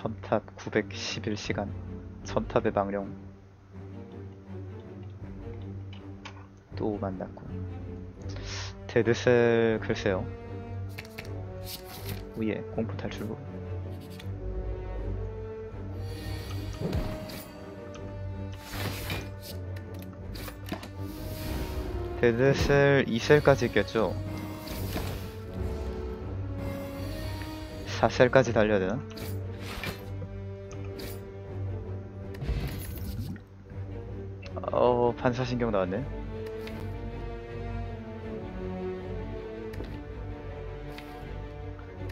선탑 911시간. 선탑의 망령. 또 만났고. 데드셀 글쎄요. 위에 공포 탈출구. 데드셀 2셀까지 있겠죠? 4셀까지 달려야 되나? 반사신경 나왔네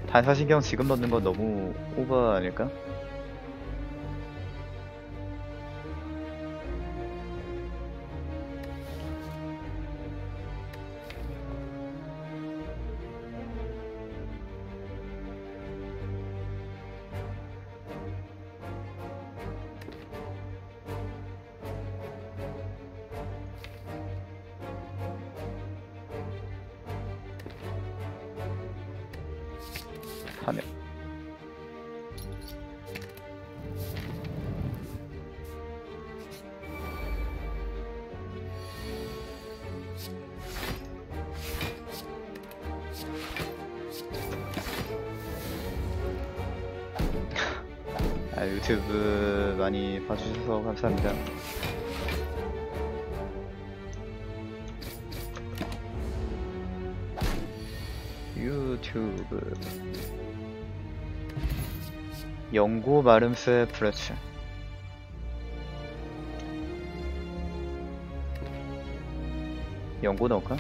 반사신경 지금 넣는 건 너무 오버 아닐까? 유튜브 많이 봐주셔서 감사합니다. 유튜브 영구 마름스 프레츠 영구 넣을까?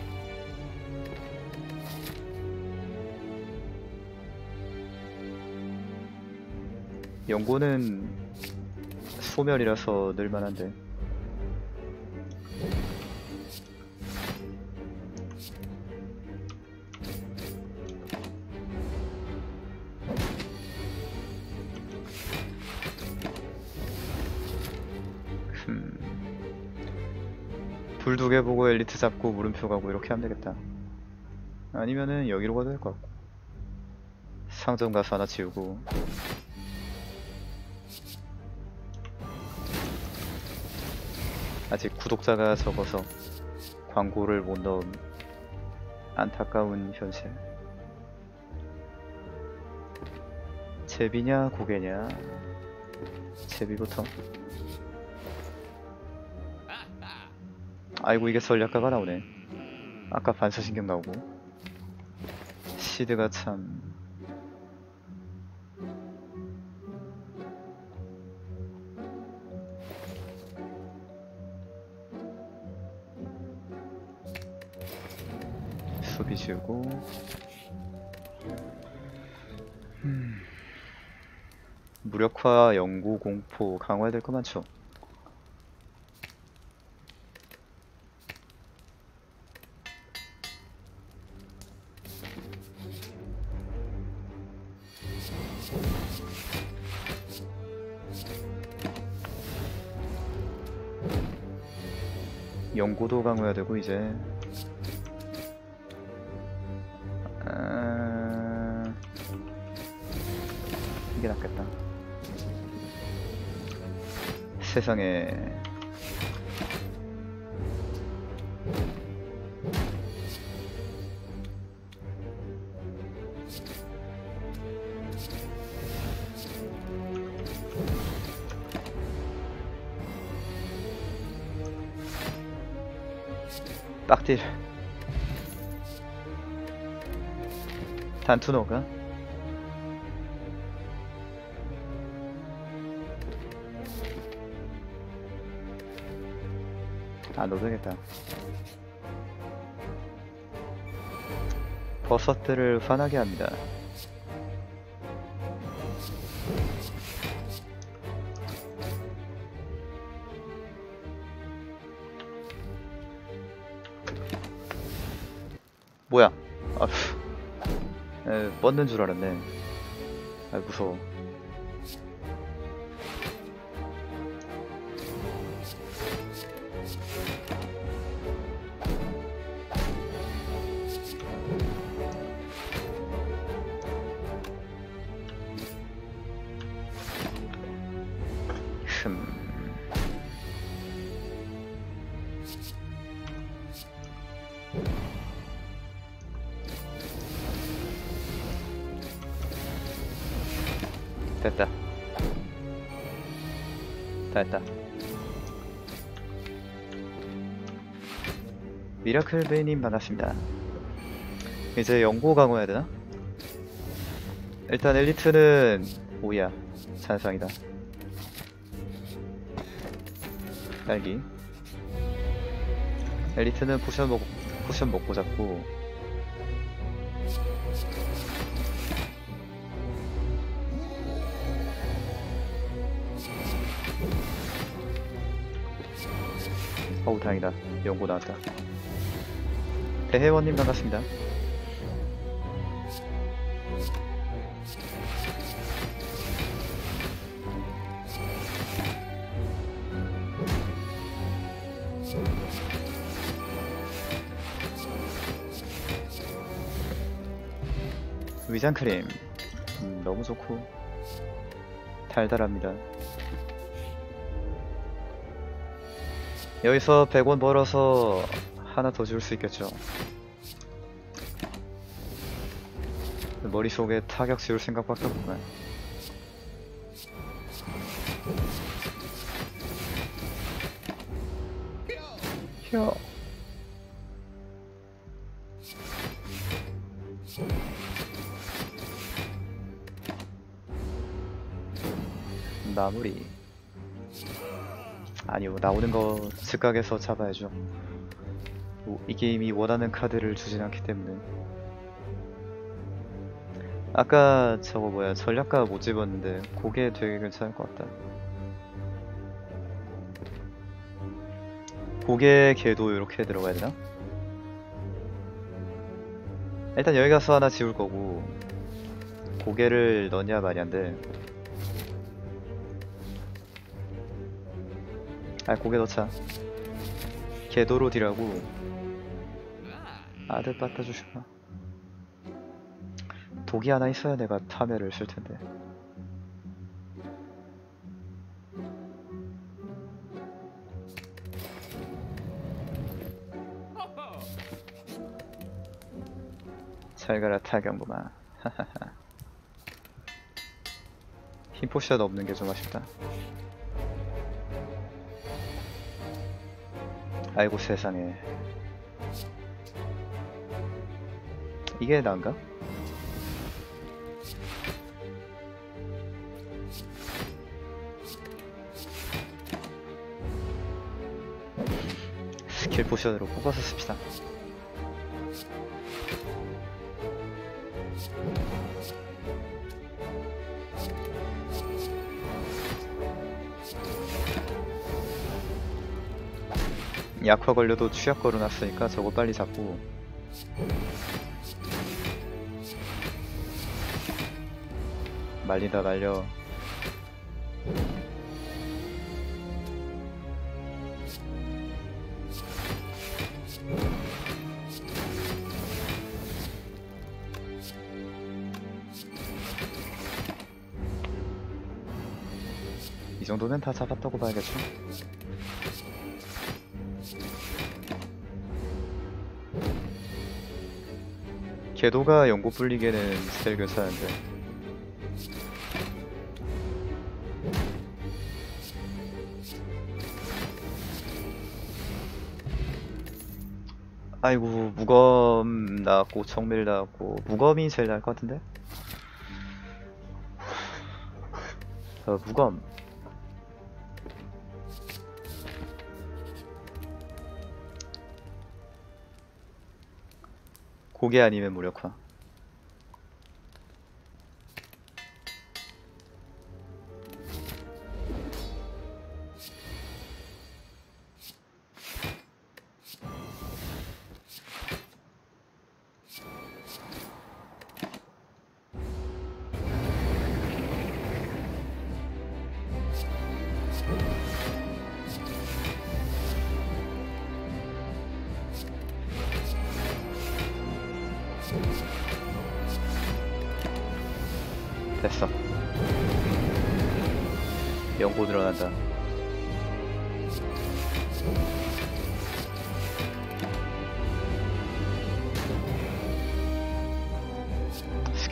영구는 소멸이라서 늘만한데. 불두 개 보고 엘리트 잡고 물음표 가고 이렇게 하면 되겠다. 아니면은 여기로 가도 될 것 같고. 상점 가서 하나 지우고 아직 구독자가 적어서 광고를 못 넣은 안타까운 현실. 제비냐 고개냐? 제비부터. 아이고 이게 전략가가 나오네. 아까 반사신경 나오고. 시드가 참 지우고. 음. 무력화 연구 공포 강화해야 될 거 많죠? 연구도 강화해야 되고 이제 낫겠다. 세상에. 빡딜. 단투노가 아 노동했다. 버섯들을 화나게 합니다. 뭐야? 아휴 에, 뻗는 줄 알았네. 아 무서워 미라클 베이님 반갑습니다. 이제 연고 강화해야 되나? 일단 엘리트는 오야 잔상이다. 딸기. 엘리트는 potion 먹 potion 먹고 잡고 어우 다행이다 연고 나왔다 배혜원님 반갑습니다. 위장크림. 음, 너무 좋고 달달합니다. 여기서 100원 벌어서 하나 더줄수 있겠죠. 머릿속에 타격 지울 생각밖에 없구만 혀. 마무리. 아니요 나오는 거 즉각에서 잡아야죠. 오, 이 게임이 원하는 카드를 주진 않기 때문에. 아까 저거 뭐야 전략가 못 집었는데 그게 되게 괜찮을 것 같다. 고개 개도 이렇게 들어가야 되나? 일단 여기 가서 하나 지울 거고 고개를 넣냐 마냐인데. 아 고개 넣자. 개도로 딜하고 아들 빠따 주시마 독이 하나 있어야 내가 탐해를 쓸 텐데. 잘 가라 타경구마. 힘포샷 없는 게 좀 아쉽다. 아이고 세상에 이게 나은가? 스킬 포션으로 뽑아서 씁시다 약화 걸려도 취약 걸어놨으니까 저거 빨리 잡고 말리다 말려 이 정도면 다 잡았다고 봐야겠죠? 궤도가 연고 불리게는 제일 괜찮은데 아이고 무검 나왔고 정밀 나왔고 무검이 제일 나을 것 같은데? 어 무검. 고개 아니면 무력화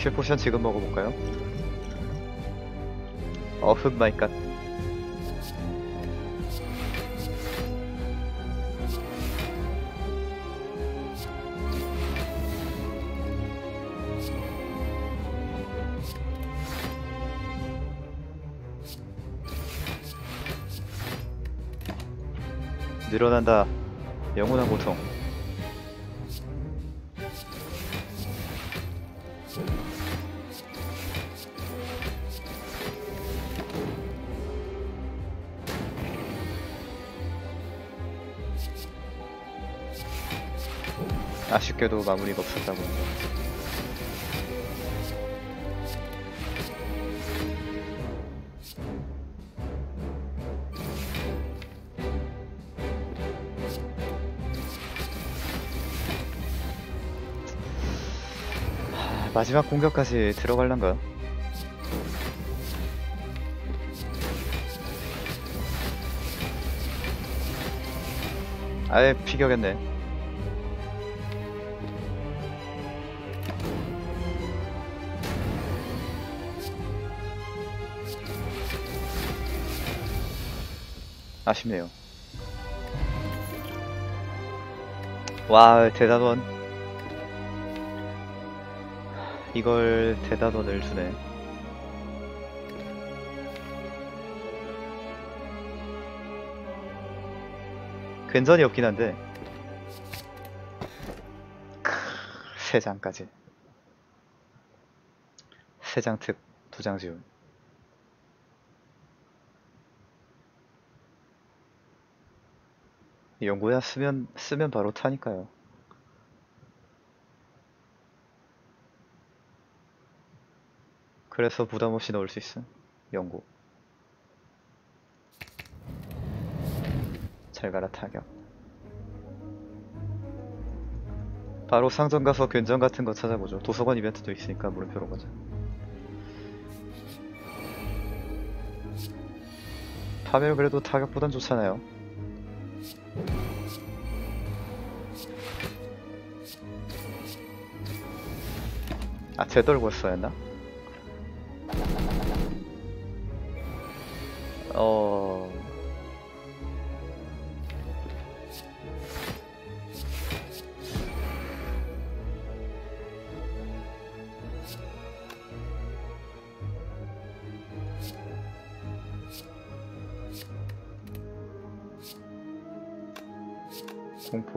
킬 포션 지금 먹어볼까요? 어흑 마이 갓. 늘어난다. 영원한 고통. 아쉽게도 마무리가 없었다고. 하, 마지막 공격까지 들어갈란가? 아예 피격했네. 아쉽네요. 와, 대단원. 이걸 대단원을 주네. 괜전이 없긴 한데. 크, 세 장까지. 세 장 특, 두 장 지운. 연구야 쓰면 쓰면 바로 타니까요. 그래서 부담 없이 넣을 수 있어. 연구. 잘 가라 타격. 바로 상점 가서 견전 같은 거 찾아보죠. 도서관 이벤트도 있으니까 물음표로 가자. 파멸 그래도 타격보단 좋잖아요. 아, 되돌고 했어야 했나? 어...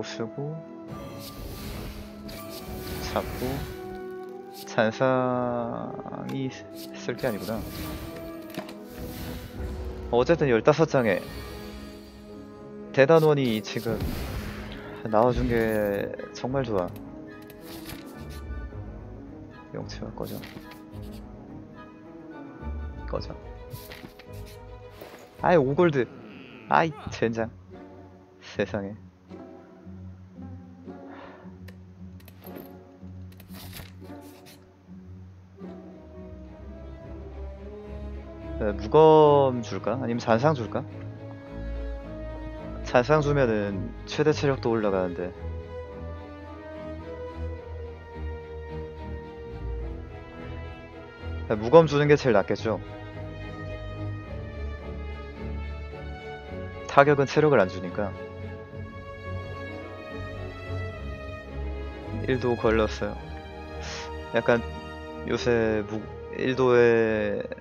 쓰고 잡고 잔상이 쓸 게 아니구나. 어쨌든 15장에 대단원이 지금 나와준 게 정말 좋아. 영체가 꺼져. 꺼져. 아이 오골드. 아이 젠장. 세상에 무검 줄까? 아니면 잔상 줄까? 잔상 주면은 최대 체력도 올라가는데 네, 무검 주는 게 제일 낫겠죠 타격은 체력을 안 주니까 1도 걸렸어요 약간 요새 무, 1도에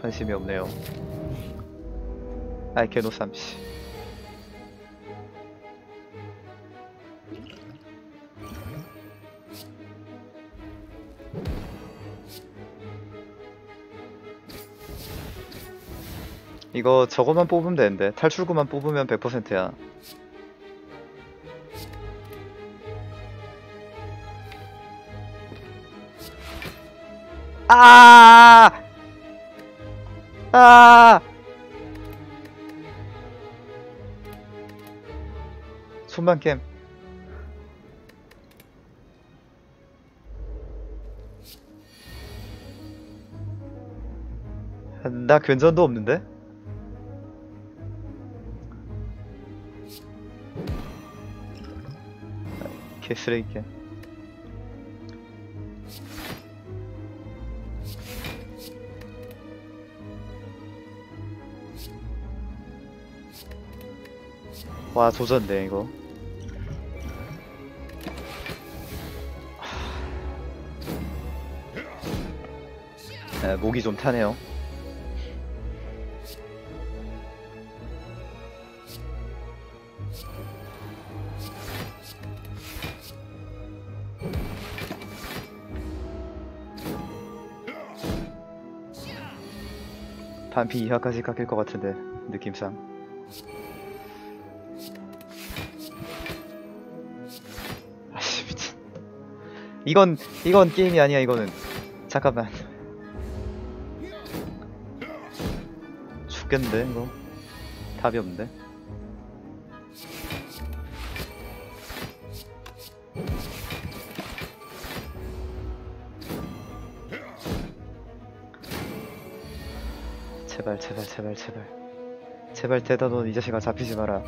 관심이 없네요. 아이 개노삼 씨. 이거 저거만 뽑으면 되는데 탈출구만 뽑으면 100%야. 아! 아! 손만 캠. 나 괜전도 없는데? 개쓰레기 캠. 와 조졌네 이거. 에, 목이 좀 타네요. 반피 이하까지 깎일 것 같은데 느낌상 이건 이건 게임이 아니야 이거는. 잠깐만. 죽겠는데 이거? 답이 없는데? 제발 제발 제발 제발. 제발 대다넌 이 자식아 잡히지 마라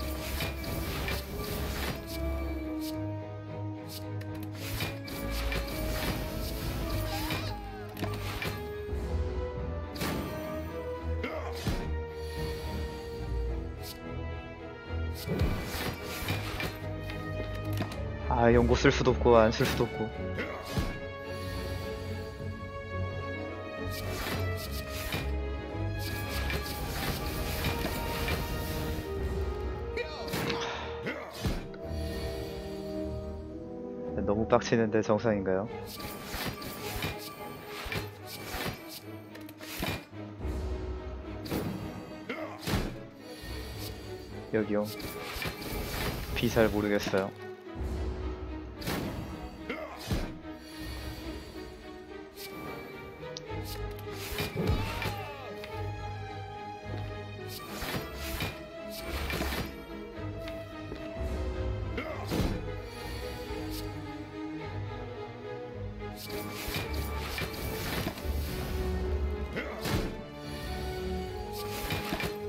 쓸 수도 없고 안 쓸 수도 없고 너무 빡치는데 정상인가요? 여기요. 비잘 모르겠어요.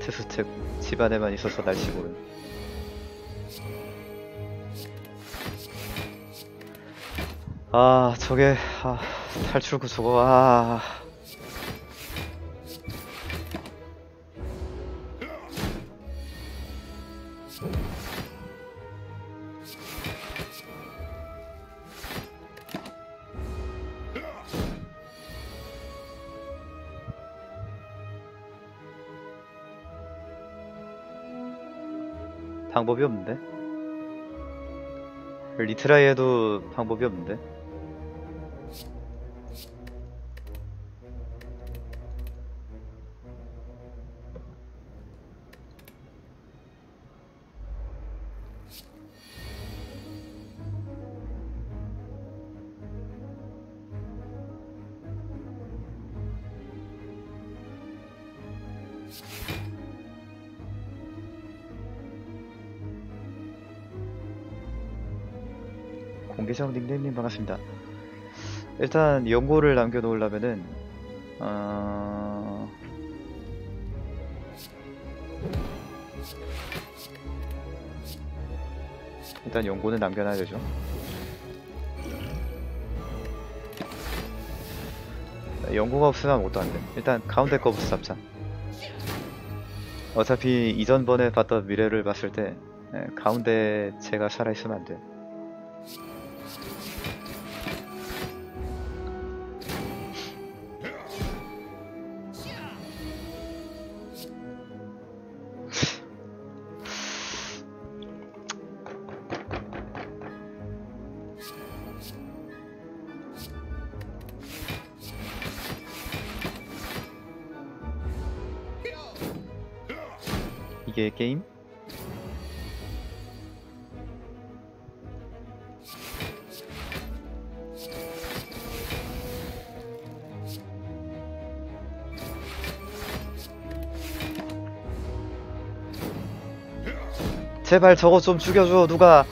테스트 집안에만 있어서 날씨 모름. 아 저게 아, 탈출구 저거 아 방법이 없는데? 리트라이 해도 방법이 없는데 일단 연고를 남겨놓으려면은 어... 일단 연고는 남겨놔야 되죠. 연고가 없으면 아무것도 안 돼. 일단 가운데 거부터 잡자. 어차피 이전번에 봤던 미래를 봤을 때 예, 가운데 제가 살아있으면 안 돼. 제발 저거 좀 죽여줘. 누가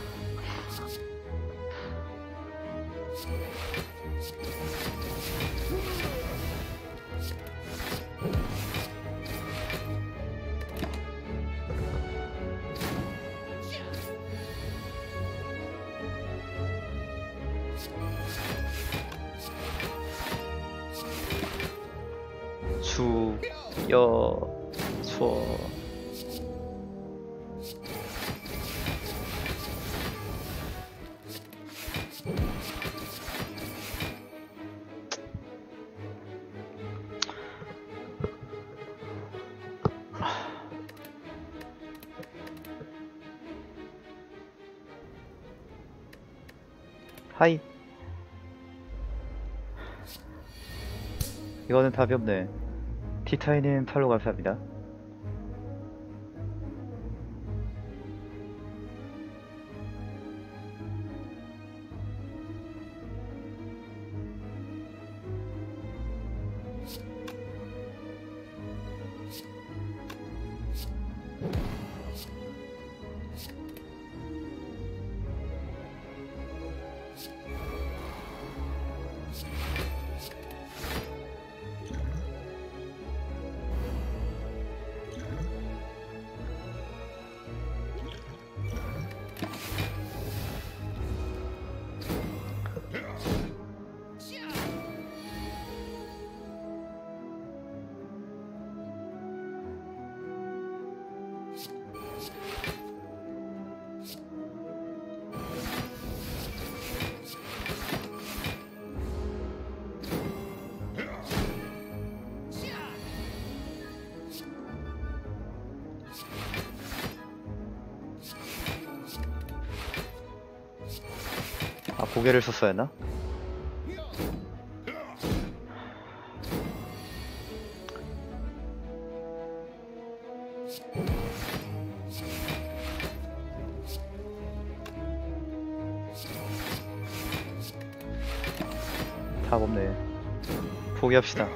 하이 이거는 답이 없네. 티타이님 팔로 감사합니다 아 고개를 썼어야 했나? 답 없네 포기합시다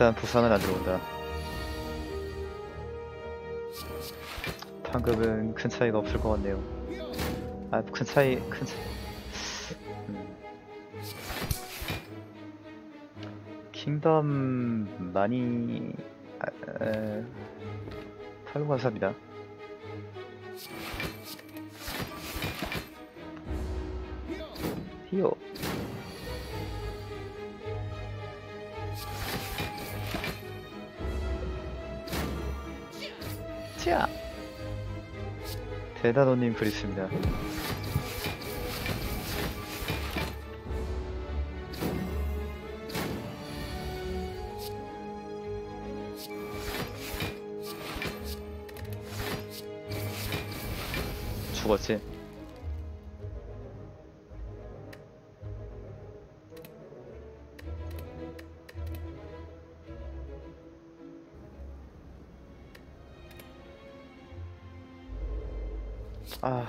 일단 부상은 안 들어온다. 판급은 큰 차이가 없을 것 같네요. 아, 큰 차이, 큰 차이. 음. 킹덤 많이, 아, 에, 팔로 감사합니다. 글 있습니다. 죽었지? 아.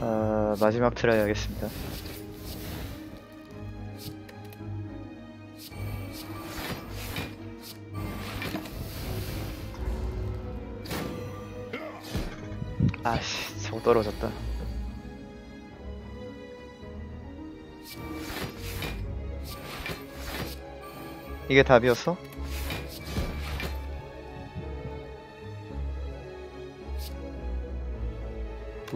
아, 마지막 트라이 하겠습니다. 아씨, 저거 떨어졌다. 이게 답이었어?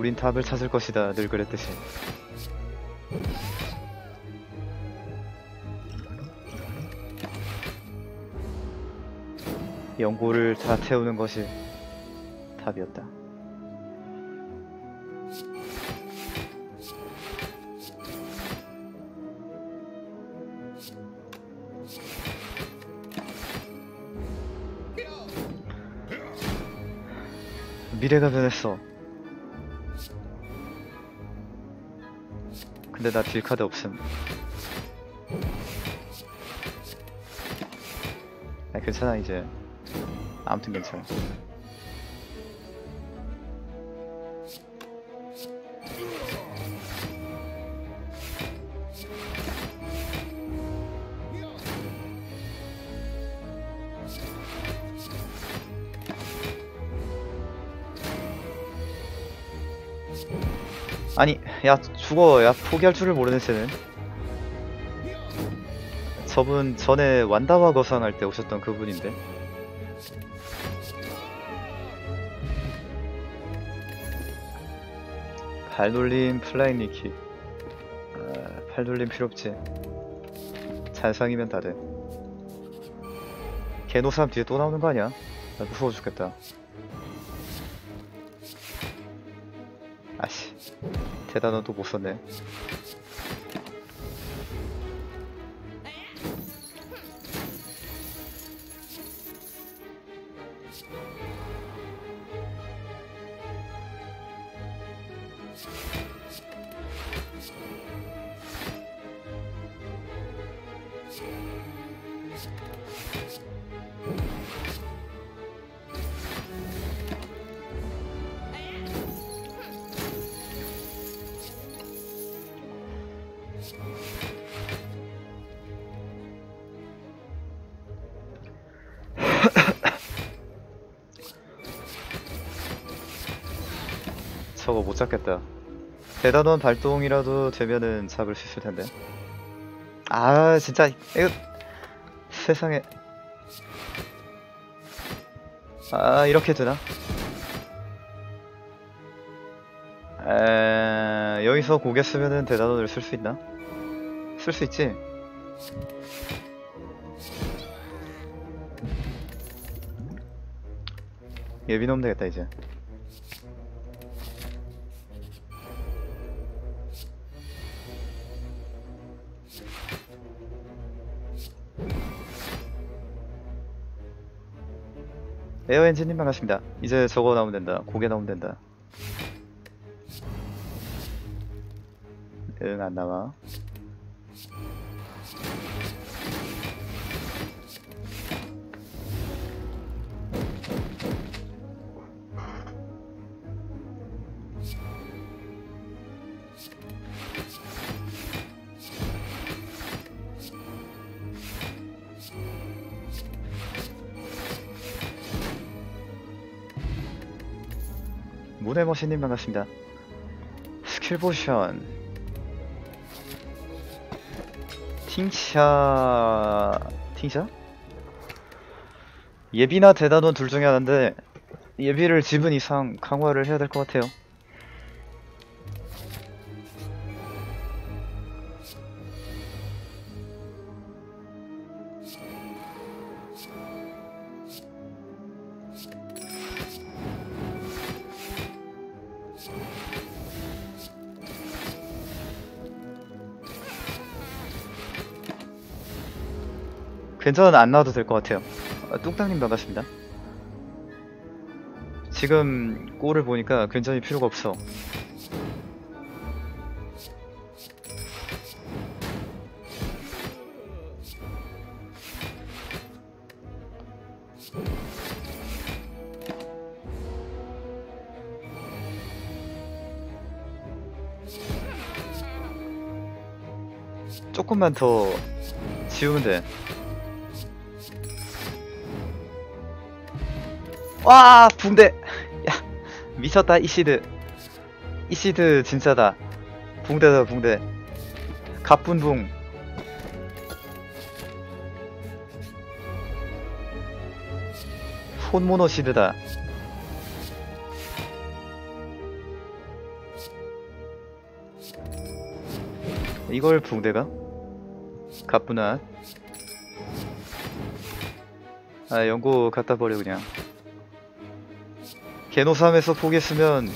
우린 답을 찾을 것이다. 늘 그랬듯이. 연고를 다 태우는 것이 답이었다. 미래가 변했어. 근데 나 딜카드 없음. 아 괜찮아 이제. 아무튼 괜찮아. 아니, 야, 죽어. 야, 포기할 줄을 모르는 쟤는. 저분 전에 완다와 거상할 때 오셨던 그분인데. 발놀림 flying knee kick. 아, 팔놀림 필요 없지. 잔상이면 다 돼. 개노삼 뒤에 또 나오는 거 아니야? 나 무서워 죽겠다. 대단원 또못 썼네. 저거 못 잡겠다. 대단원 발동이라도 되면은 잡을 수 있을 텐데. 아, 진짜, 이거, 세상에. 아, 이렇게 되나? 여기서 고개 쓰면은 대단원을 쓸수 있나? 쓸 수 있지? 예비 넣으면 되겠다, 이제. 에어 엔진님 반갑습니다. 이제 저거 나오면 된다. 고개 나오면 된다. 응, 안 나와. 모네머신님 반갑습니다. skill potion. 팅샤. 팅샤? 예비나 대단원 둘 중에 하나인데, 예비를 지분 이상 강화를 해야 될 것 같아요. 괜찮은 안 나와도 될 것 같아요. 아, 뚱땅님 반갑습니다. 지금 골을 보니까 굉장히 필요가 없어. 조금만 더 지우면 돼. 와 붕대. 야 미쳤다 이시드. 이시드 진짜다. 붕대다 붕대. 갑분붕. 손모노 시드다. 이걸 붕대가? 갑분한 아 연고 갖다 버려 그냥 개노삼에서 포기했으면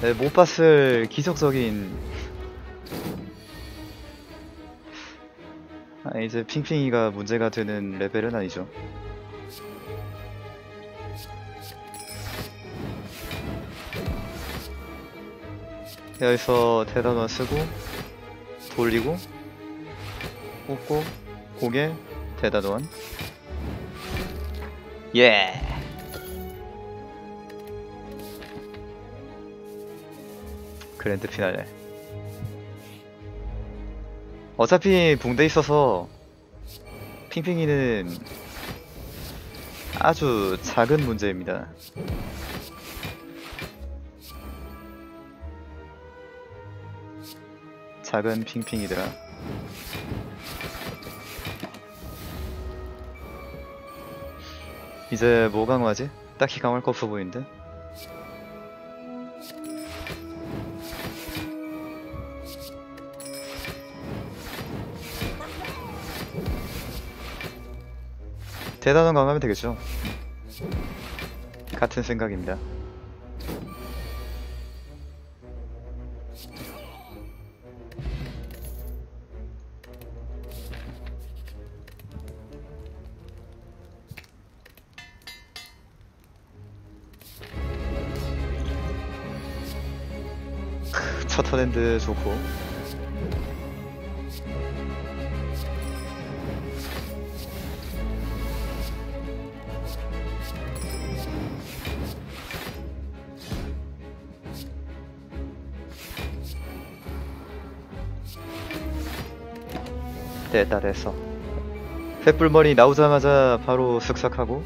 네, 못 봤을 기적적인 아, 이제 핑핑이가 문제가 되는 레벨은 아니죠. 여기서 대단원 쓰고 돌리고 뽑고 고개 대단원 예 그랜드 피날레 어차피 붕대 있어서 핑핑이는 아주 작은 문제입니다. 작은 핑핑이들아. 이제 뭐 강화하지? 딱히 강화할 거 없어 보이는데? 대단원 강화하면 되겠죠. 같은 생각입니다. 크, 첫 턴핸드 좋고 됐다 됐어 횃불머리 나오자마자 바로 슥싹하고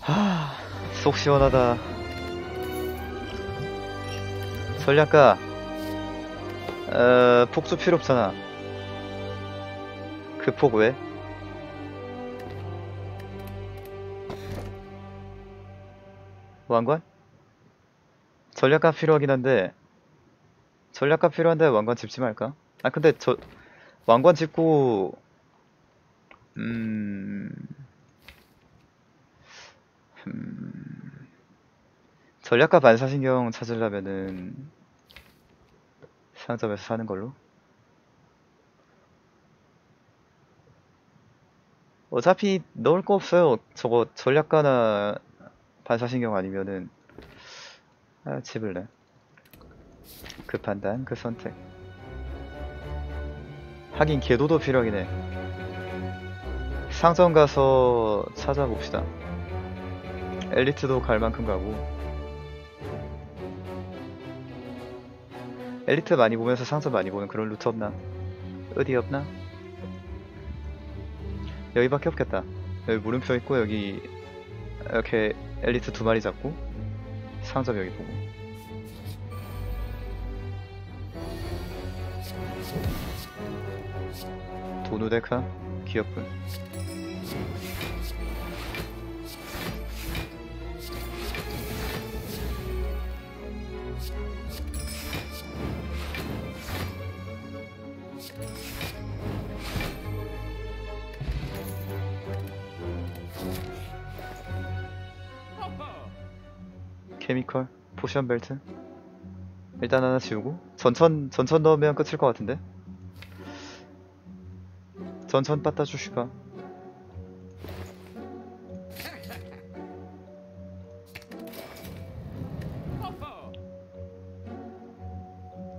하, 속 시원하다. 전략가, 어, 폭주 필요 없잖아. 그 폭 왜? 왕관? 전략가 필요하긴 한데, 전략가 필요한데 왕관 짚지 말까? 아, 근데 저, 왕관 짚고, 음, 음, 전략가 반사신경 찾으려면은 상점에서 사는 걸로. 어차피 넣을 거 없어요. 저거 전략가나 반사신경 아니면은 아, 집을래. 그 판단, 그 선택. 하긴 궤도도 필요하긴 해. 상점 가서 찾아봅시다. 엘리트도 갈 만큼 가고 엘리트 많이 보면서 상점 많이 보는 그런 루트 없나? 어디 없나? 여기밖에 없겠다 여기 물음표 있고 여기 이렇게 엘리트 두 마리 잡고 상점 여기 보고 도누데카 귀엽군 케미컬 포션 벨트. 일단 하나 지우고. 전천 전천 넣으면 끝일 것 같은데? 전천 빠따 주시가.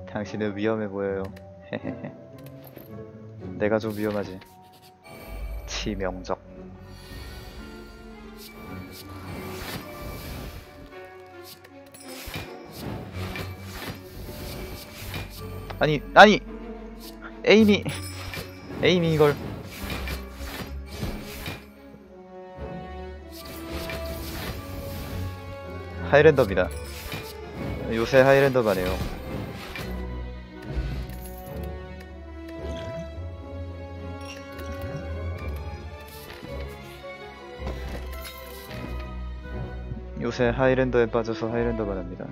당신은 위험해 보여요. 내가 좀 위험하지. 치명적 아니 아니. 에이미. 에이미 이걸. 하이랜더입니다. 요새 하이랜더만 해요. 요새 하이랜더에 빠져서 하이랜더만 합니다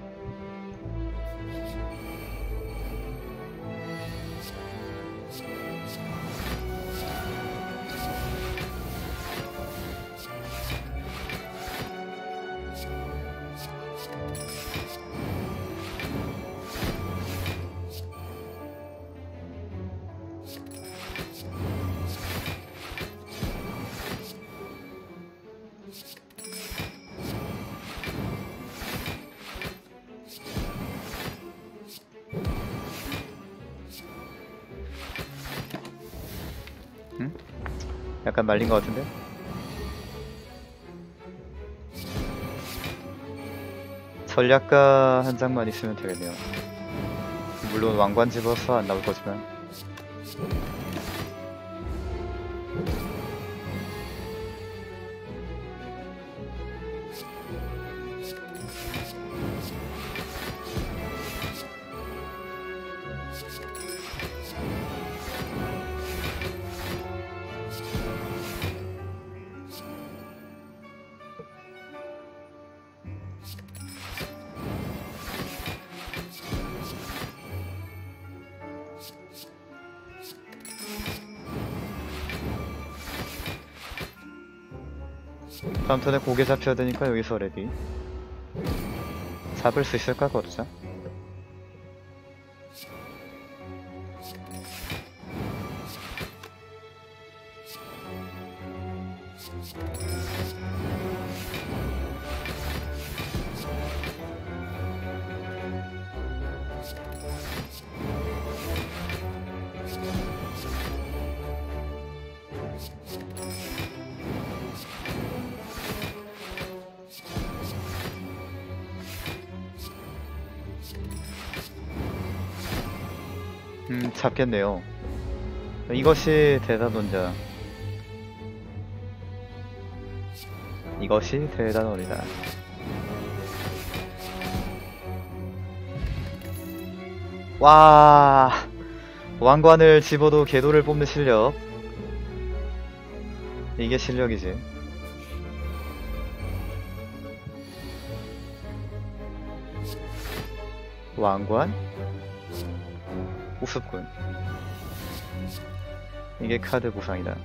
약간 말린 것 같은데? 전략가 한 장만 있으면 되겠네요. 물론 왕관 집어서 안 나올 거지만. 턴에 고개 잡혀야 되니까 여기서 레디. 잡을 수 있을까 거두자 음 잡겠네요. 이것이 대단원자. 이것이 대단원이다. 와 왕관을 집어도 궤도를 뽑는 실력. 이게 실력이지. 왕관? 우습군. 이게 카드 보상이다.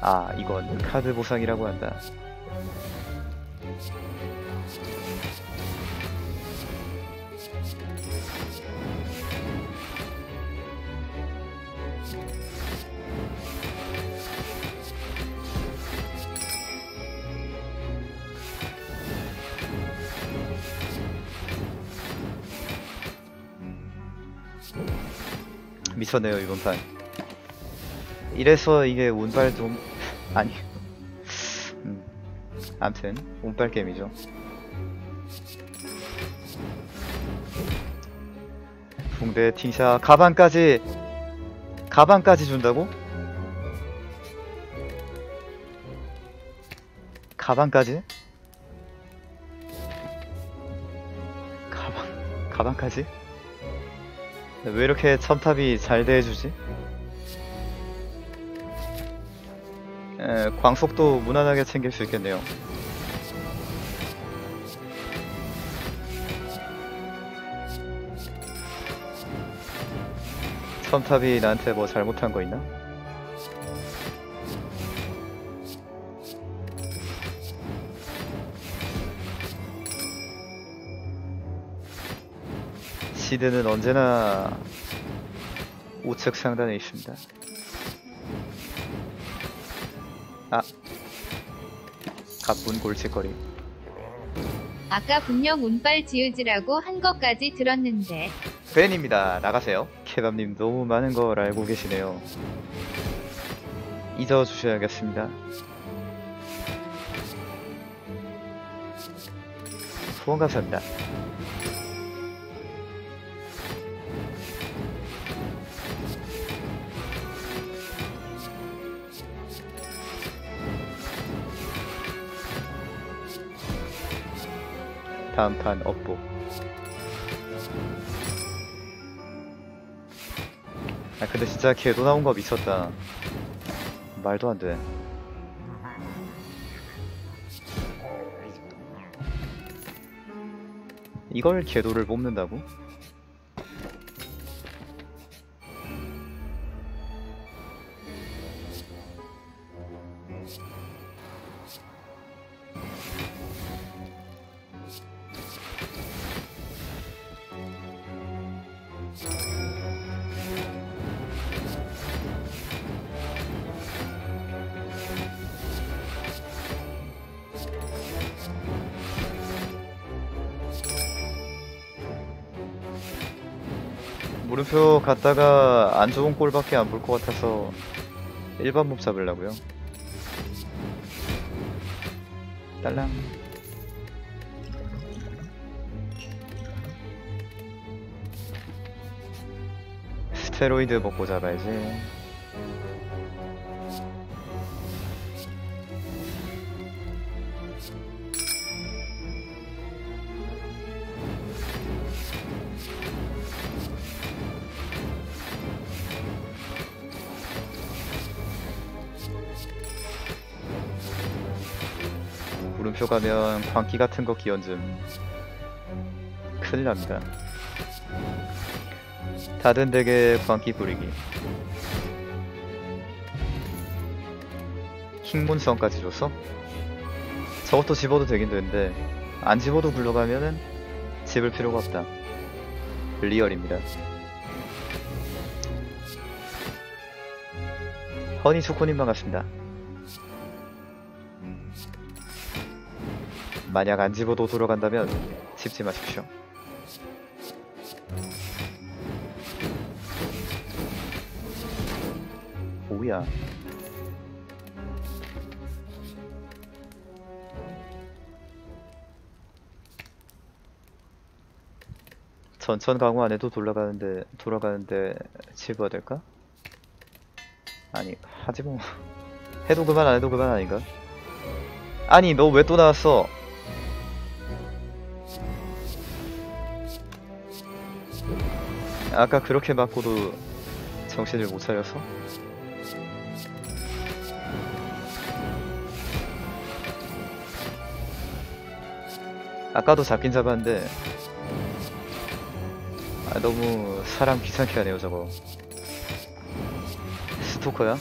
아 이건 카드 보상이라고 한다 미쳤네요 이번 판 이래서 이게 운빨 좀 아니 음. 암튼 운빨 게임이죠 붕대 팅샤 가방까지 가방까지 준다고? 가방까지? 가방 가방까지? 왜 이렇게 첨탑이 잘 대해주지? 에, 광속도 무난하게 챙길 수 있겠네요. 첨탑이 나한테 뭐 잘못한 거 있나? 시드는 언제나 우측 상단에 있습니다. 아, 가쁜 골칫거리. 아까 분명 운빨 지으지라고 한 것까지 들었는데 팬입니다. 나가세요. 케밥님 너무 많은 걸 알고 계시네요. 잊어주셔야겠습니다. 후원 감사합니다. 다음 판 업보. 아 근데 진짜 개도 나온 거 미쳤다. 말도 안 돼. 이걸 개도를 뽑는다고? 갔다가 안 좋은 꼴밖에 안 볼 것 같아서 일반 몹 잡으려고요. 딸랑. 스테로이드 먹고 잡아야지. 물음표 가면 광기 같은 거 기원즘 큰일 납니다. 다른 덱에 광기 부리기 킹문성까지 줬어? 저것도 집어도 되긴 되는데 안 집어도 굴러가면은 집을 필요가 없다. 리얼입니다. 허니 초코님 반갑습니다. 만약 안 집어도 돌아간다면 집지 마십시오. 뭐야? 전천 강화 안 해도 돌아가는데 돌아가는데 집어야 될까? 아니 하지 뭐 해도 그만 안 해도 그만 아닌가? 아니 너 왜 또 나왔어? 아까 그렇게 맞고도 정신을 못 차려서? 아까도 잡긴 잡았는데 아, 너무 사람 귀찮게 하네요 저거 스토커야?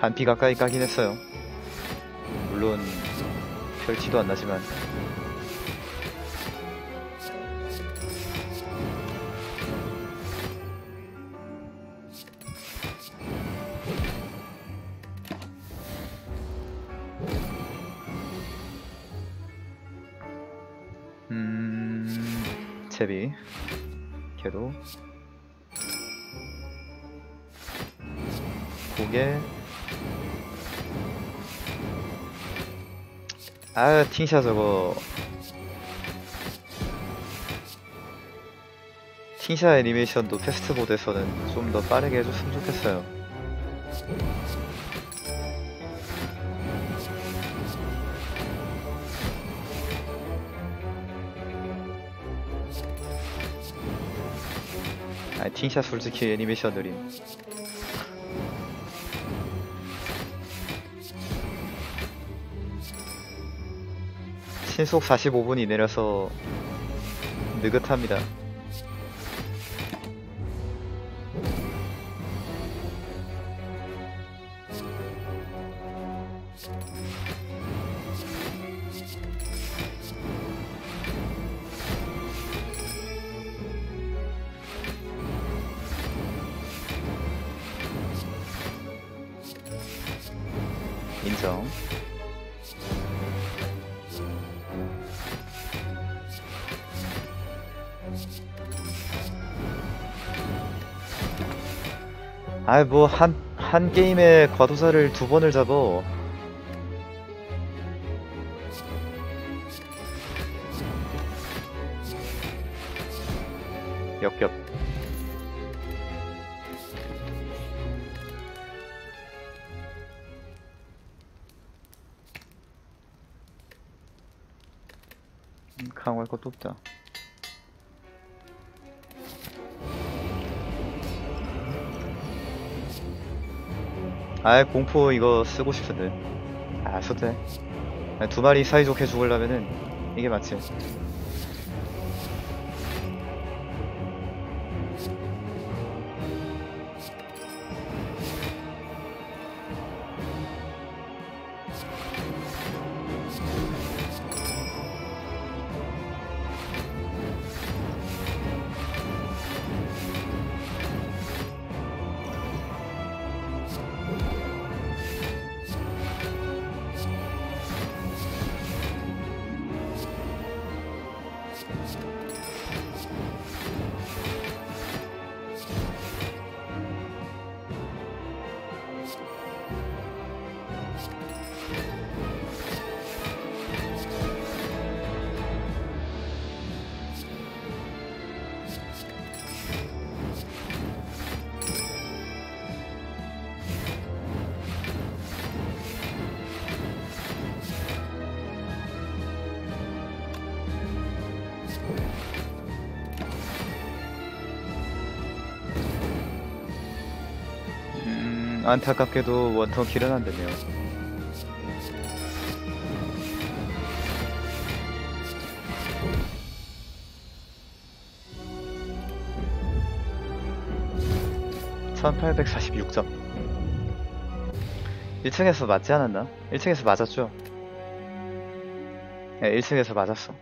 반피 가까이 까긴 했어요. 물론 별 티도 안 나지만 아 팅샤 저거. 팅샤 애니메이션도 패스트보드에서는 좀 더 빠르게 해줬으면 좋겠어요. 아 팅샤 솔직히 애니메이션 느림 신속 45분 이내라서 느긋합니다. 아이 뭐한 한 게임에 과도사를 두 번을 잡어. 역겹. 음, 강화할 것도 없다 아이 공포 이거 쓰고 싶은데. 아 아, 두 마리 사이좋게 죽으려면은 이게 맞지 안타깝게도 원턴 킬은 안 되네요. (1846점) 1층에서 맞지 않았나? 1층에서 맞았죠? 네, 1층에서 맞았어.